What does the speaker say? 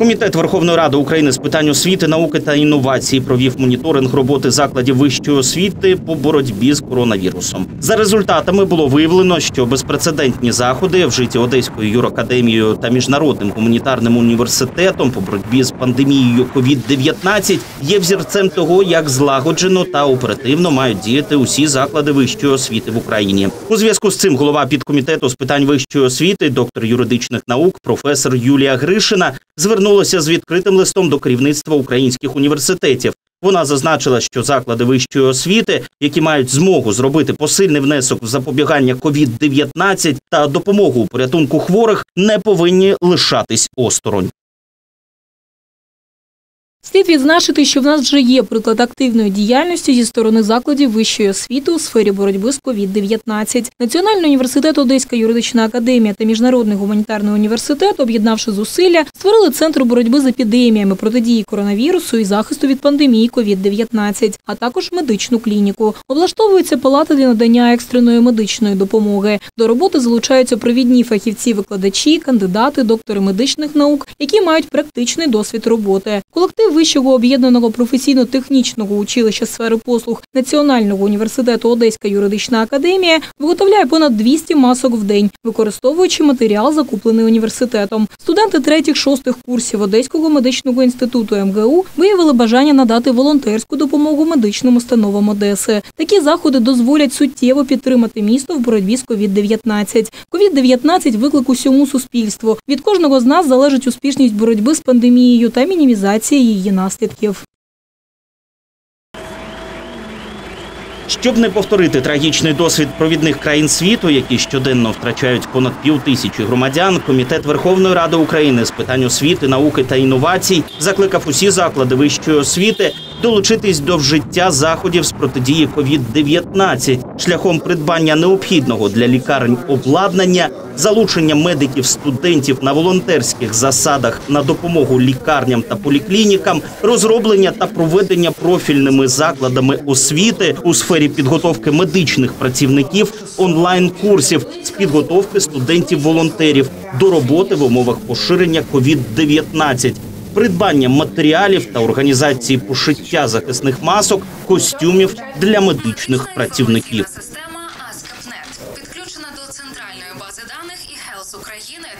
Комітет Верховної Ради України з питань освіти, науки та інновацій провів моніторинг роботи закладів вищої освіти по боротьбі з коронавірусом. За результатами було виявлено, що безпрецедентні заходи, вжиті Одеською юракадемією та міжнародним гуманітарним університетом по боротьбі з пандемією COVID-19 є взірцем того, як злагоджено та оперативно мають діяти усі заклади вищої освіти в Україні. У зв'язку з цим голова підкомітету з питань вищої освіти, доктор юридичних наук, професор Юлія Гришина звернулася з відкритим листом до керівництва українських університетів. Вона зазначила, що заклади вищої освіти, які мають змогу зробити посильний внесок в запобігання COVID-19 та допомогу у порятунку хворих, не повинні лишатись осторонь. Слід відзначити, що в нас вже є приклад активної діяльності зі сторони закладів вищої освіти у сфері боротьби з COVID-19. Національний університет Одеська юридична академія та Міжнародний гуманітарний університет, об'єднавши зусилля, створили центр боротьби з епідеміями, протидії коронавірусу і захисту від пандемії COVID-19, а також медичну клініку. Облаштовується палата для надання екстреної медичної допомоги. До роботи залучаються провідні фахівці, викладачі, кандидати, доктори медичних наук, які мають практичний досвід роботи. Колектив Вищого об'єднаного професійно-технічного училища сфери послуг Національного університету Одеська юридична академія виготовляє понад 200 масок в день, використовуючи матеріал, закуплений університетом. Студенти третіх-шостих курсів Одеського медичного інституту МГУ виявили бажання надати волонтерську допомогу медичним установам Одеси. Такі заходи дозволять суттєво підтримати місто в боротьбі з COVID-19. COVID-19 – виклик усьому суспільству. Від кожного з нас залежить успішність боротьби з пандемією та мінімізація її наслідків. Щоб не повторити трагічний досвід провідних країн світу, які щоденно втрачають понад пів тисячі громадян, комітет Верховної Ради України з питань освіти, науки та інновацій закликав усі заклади вищої освіти долучитись до вжиття заходів з протидії COVID-19 шляхом придбання необхідного для лікарень обладнання, залучення медиків, студентів на волонтерських засадах на допомогу лікарням та поліклінікам, розроблення та проведення профільними закладами освіти у сфері підготовки медичних працівників онлайн-курсів з підготовки студентів-волонтерів до роботи в умовах поширення COVID-19, придбання матеріалів та організації пошиття захисних масок, костюмів для медичних працівників.